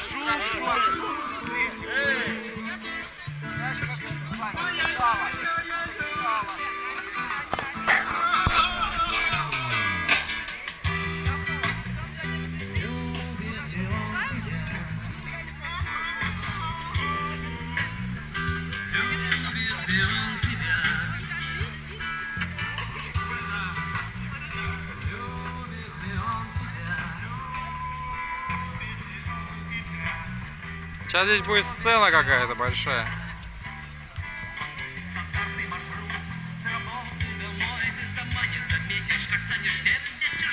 Jesús. Сейчас здесь будет сцена какая-то большая. Домой ты сама не заметишь, как станешь сердцем